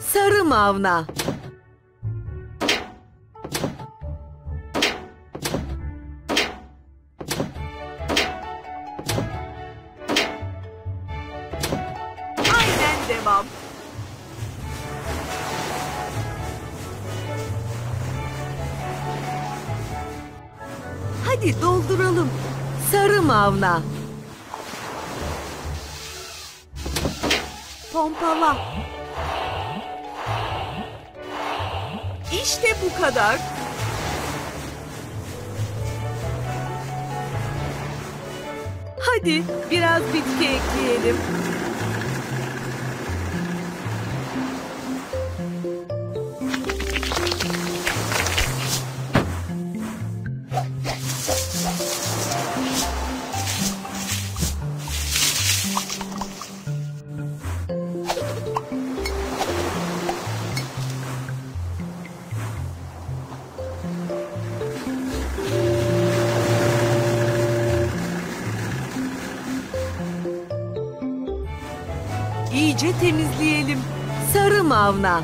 Sarı Mavna. Aynen devam. Hadi dolduralım. Sarı Mavna. Pompala. İşte bu kadar. Hadi biraz bitki ekleyelim. İyice temizleyelim. Sarı Mavna.